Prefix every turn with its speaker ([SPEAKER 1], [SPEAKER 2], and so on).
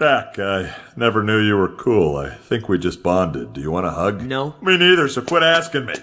[SPEAKER 1] Jack, I never knew you were cool. I think we just bonded. Do you want a hug?
[SPEAKER 2] No.
[SPEAKER 1] Me neither, so quit asking me.